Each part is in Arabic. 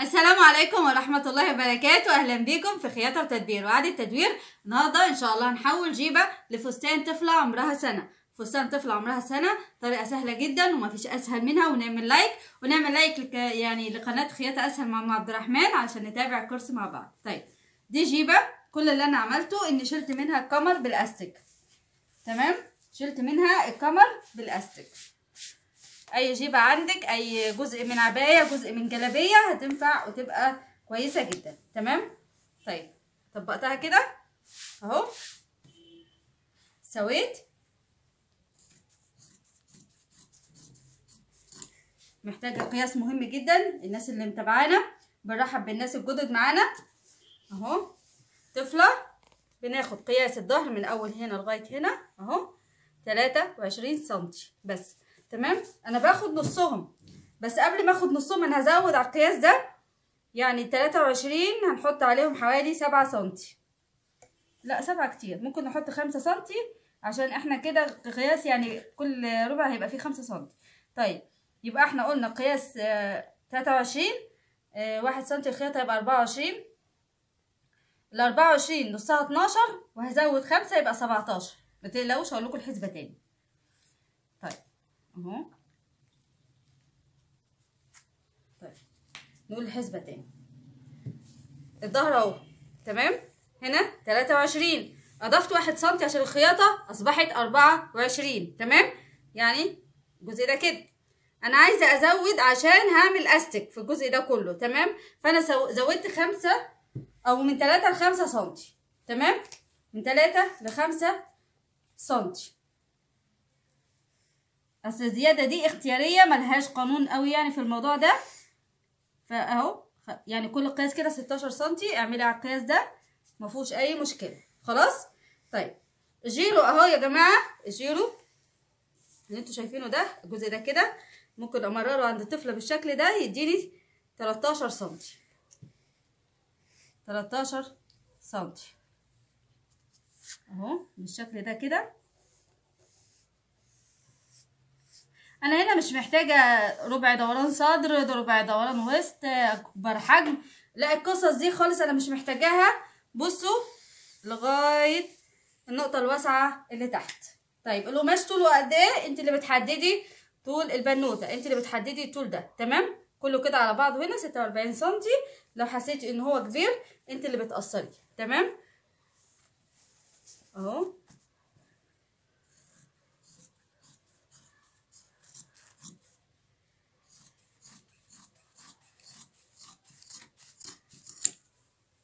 السلام عليكم ورحمة الله وبركاته. أهلا بكم في خياطة وتدبير. وإعادة تدوير النهاردة إن شاء الله هنحول جيبة لفستان طفلة عمرها سنة. فستان طفلة عمرها سنة. طريقة سهلة جدا ومفيش أسهل منها. ونعمل like. ونعمل like لك يعني لقناة خياطة أسهل مع أم عبد الرحمن علشان نتابع الكورس مع بعض. طيب دي جيبة. كل اللي أنا عملته إني شلت منها الكمر بالأستك. تمام؟ شلت منها الكمر بالأستك. أي جيبه عندك أي جزء من عباية جزء من جلابية هتنفع وتبقى كويسة جدا. تمام؟ طيب طبقتها كده. أهو. سويت. محتاجة قياس مهم جدا. الناس اللي متابعانا بنرحب بالناس الجدد معانا. أهو. طفلة. بناخد قياس الظهر من أول هنا لغاية هنا. أهو. 23 سنتي. بس. تمام؟ أنا باخد نصهم. بس قبل ما آخد نصهم أنا هزود على القياس ده. يعني 23 هنحط عليهم حوالي 7 سنتي. لا 7 كتير. ممكن نحط 5 سنتي عشان إحنا كده قياس يعني كل ربع هيبقى فيه 5 سنتي. طيب يبقى إحنا قلنا قياس آه 23 آه 1 سنتي الخيط هيبقى 24 ال 24 نصها 12 وهزود 5 يبقى 17 ما تقلقوش هقول لكم الحسبة تاني. اهو. طيب نقول الحسبة تاني. الظهر اهو تمام؟ هنا تلاتة وعشرين. أضفت واحد سنتي عشان الخياطة أصبحت أربعة وعشرين تمام؟ يعني الجزء ده كده. أنا عايزة أزود عشان هعمل أستك في الجزء ده كله تمام؟ فأنا زودت خمسة أو من تلاتة لخمسة سنتي تمام؟ من تلاتة لخمسة سنتي. أصل الزيادة دي اختيارية ملهاش قانون قوي يعني في الموضوع ده. فأهو يعني كل قياس كده ستاشر سنتي اعملي على القياس ده مفهوش أي مشكلة. خلاص؟ طيب الجيرو أهو يا جماعة. الجيرو اللي أنتوا شايفينه ده الجزء ده كده. ممكن أمرره عند الطفلة بالشكل ده يديني تلاتاشر سنتي. تلاتاشر سنتي. أهو بالشكل ده كده. أنا هنا مش محتاجة ربع دوران صدر ربع دوران وسط أكبر حجم. لا القصص دي خالص أنا مش محتاجاها. بصوا لغاية النقطة الواسعة اللي تحت. طيب القماش طوله قد إيه؟ أنت اللي بتحددي طول البنوتة. أنت اللي بتحددي الطول ده تمام؟ كله كده على بعضه هنا ستة وأربعين سنتي. لو حسيتي إن هو كبير أنت اللي بتقصري تمام؟ أهو.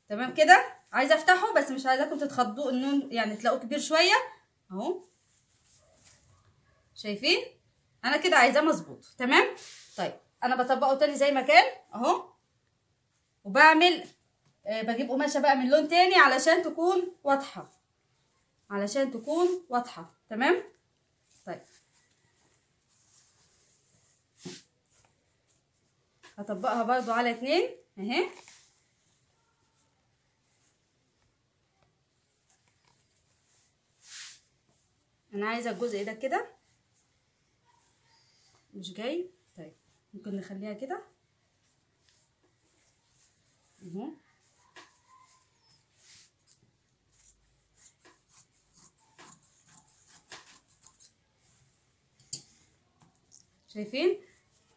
تمام كده؟ عايزة أفتحه بس مش عايزاكم تتخضوا إنه يعني تلاقوه كبير شوية. أهو. شايفين؟ أنا كده عايزاه مظبوط. تمام؟ طيب أنا بطبقه تاني زي ما كان. أهو. وبعمل آه بجيب قماشة بقى من لون تاني علشان تكون واضحة. علشان تكون واضحة. تمام؟ طيب. هطبقها برضو على اتنين. أهي. أنا عايزه الجزء ده كده؟ مش جاي؟ طيب ممكن نخليها كده. اهو. شايفين؟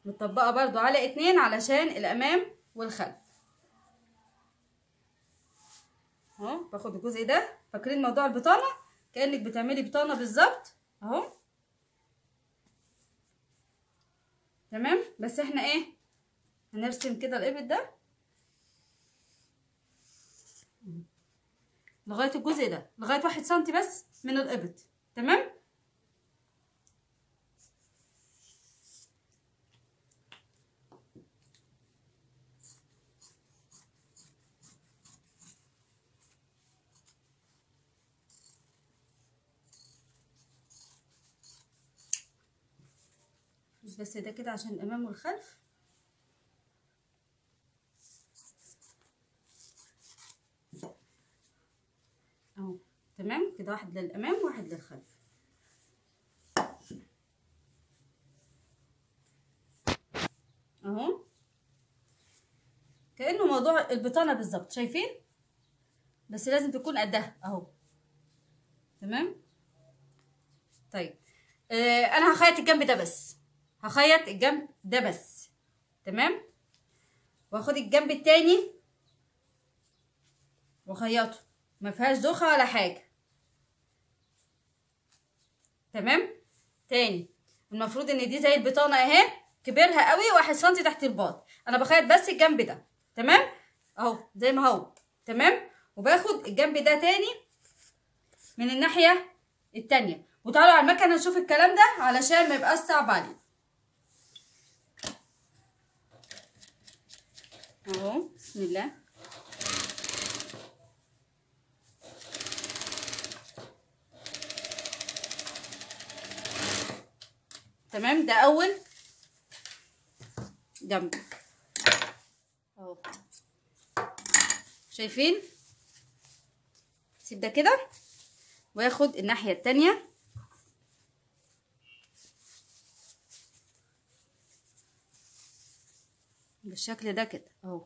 متطبقة برضو على اتنين علشان الأمام والخلف. اهو باخد الجزء ده. فاكرين موضوع البطانة؟ كأنك بتعملي بطانة بالظبط. أهو. تمام؟ بس إحنا إيه؟ هنرسم كده الابط ده. لغاية الجزء ده. لغاية واحد سنتي بس من الابط تمام؟ بس ده كده عشان الإمام والخلف. أهو تمام؟ كده واحد للإمام وواحد للخلف. أهو. موضوع البطانة بالظبط شايفين؟ بس لازم تكون قدها أهو. تمام؟ طيب. آه أنا هخيط الجنب ده بس. هخيط الجنب ده بس. تمام؟ واخد الجنب التاني واخيطه ما فيهاش دوخة ولا حاجة. تمام؟ تاني. المفروض إن دي زي البطانة أهي. كبرها قوي واحد سنتي تحت الباط. أنا بخيط بس الجنب ده. تمام؟ أهو زي ما هو. تمام؟ وباخد الجنب ده تاني من الناحية التانية. وتعالوا على المكنة نشوف الكلام ده علشان ما يبقاش صعب عليكم أهو بسم الله. تمام؟ ده أول. جنب. أهو. شايفين؟ سيب ده كده. وآخد الناحية التانية. بالشكل ده كده اهو.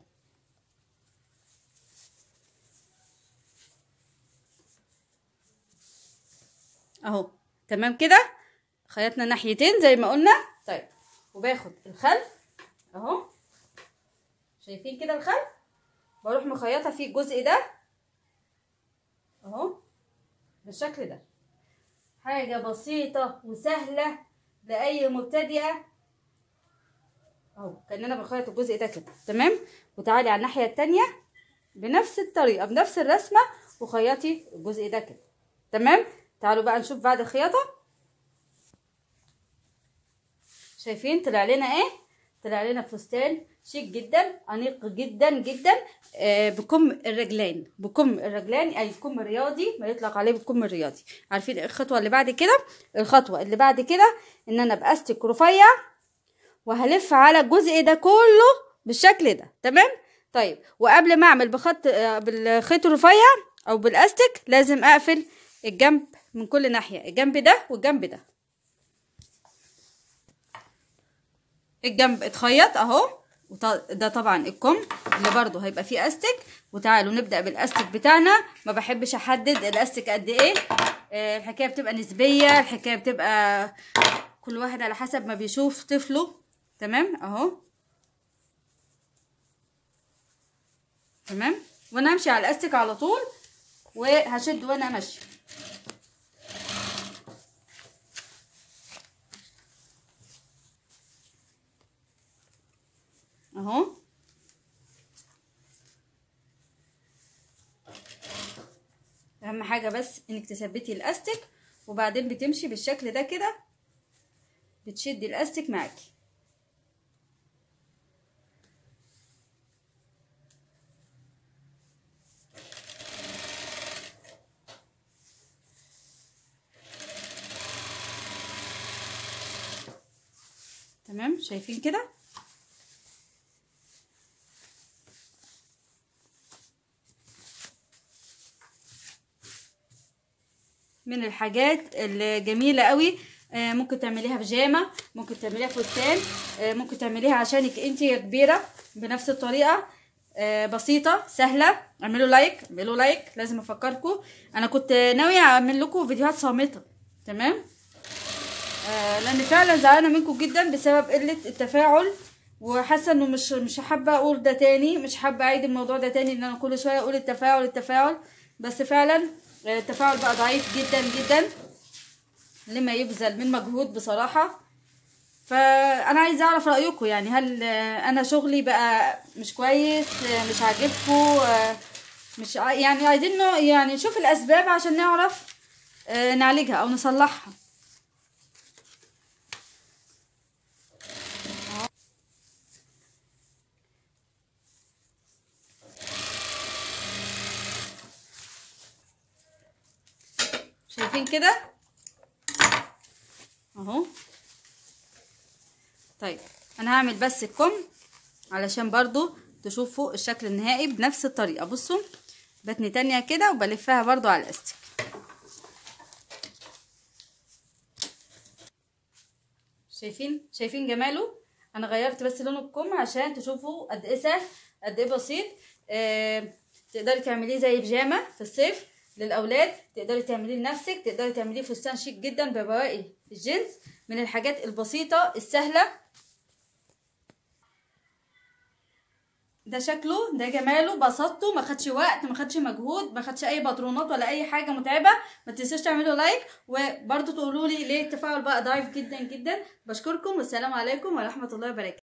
اهو. تمام كده؟ خيطنا ناحيتين زي ما قلنا. طيب وباخد الخلف اهو. شايفين كده الخلف بروح مخيطة فيه الجزء ده اهو بالشكل ده. حاجة بسيطة وسهلة لأي مبتدئة اهو كأننا بخيط الجزء ده كده تمام؟ وتعالي على الناحية التانية بنفس الطريقة بنفس الرسمة وخيطي الجزء ده كده تمام؟ تعالوا بقى نشوف بعد الخياطة. شايفين طلع لنا إيه؟ طلع لنا فستان شيك جدا أنيق جدا جدا آه بكم الرجلين بكم الرجلين اي الكم الرياضي ما يطلق عليه بالكم الرياضي عارفين الخطوة اللي بعد كده؟ الخطوة اللي بعد كده إن أنا بأستك رفيع وهلف على الجزء ده كله بالشكل ده تمام؟ طيب وقبل ما أعمل بخط بالخيط الرفيع أو بالأستك لازم أقفل الجنب من كل ناحية الجنب ده والجنب ده. الجنب اتخيط أهو ده طبعا الكم اللي برضو هيبقى فيه أستك. وتعالوا نبدأ بالأستك بتاعنا. ما بحبش أحدد الأستك قد إيه. آه الحكاية بتبقى نسبية الحكاية بتبقى كل واحد على حسب ما بيشوف طفله. تمام؟ اهو. تمام؟ وأنا همشي على الاستك على طول وهشد وأنا ماشية. اهو. اهم حاجة بس انك تثبتي الاستك وبعدين بتمشي بالشكل ده كده بتشدي الاستك معاكي. تمام؟ شايفين كده؟ من الحاجات الجميله قوي آه ممكن تعمليها بيجامه ممكن تعمليها فستان آه ممكن تعمليها عشانك انت يا كبيرة بنفس الطريقة آه بسيطة سهلة. اعملوا like اعملوا like لازم افكركم أنا كنت ناوية اعمل لكم فيديوهات صامتة تمام؟ لأن فعلا زعلانة منكم جدا بسبب قلة التفاعل وحاسة إنه مش مش حابة أقول ده تاني مش حابة أعيد الموضوع ده تاني إن أنا كل شوية أقول التفاعل التفاعل. بس فعلا التفاعل بقى ضعيف جدا جدا لما يبذل من مجهود بصراحة. فأنا عايزة أعرف رأيكم يعني هل أنا شغلي بقى مش كويس مش عاجبكم مش يعني عايزين يعني نشوف الأسباب عشان نعرف نعالجها أو نصلحها. شايفين كده؟ أهو. طيب أنا هعمل بس الكم علشان برضو تشوفوا الشكل النهائي بنفس الطريقة. بصوا بتني تانية كده وبلفها برضو على الاستيك شايفين؟ شايفين جماله؟ أنا غيرت بس لون الكم عشان تشوفوا قد إيه سهل قد إيه بسيط. آه تقدري تعمليه زي بيجامة في الصيف. للأولاد تقدري تعمليه لنفسك تقدري تعمليه فستان شيك جدا ببواقي الجينز من الحاجات البسيطة السهلة. ده شكله ده جماله بسطته ما خدش وقت ما خدش مجهود ما خدش أي باترونات ولا أي حاجة متعبة. ما تنسوش تعملوا لايك وبرده تقولوا لي ليه التفاعل بقى ضعيف جدا جدا. بشكركم والسلام عليكم ورحمة الله وبركاته.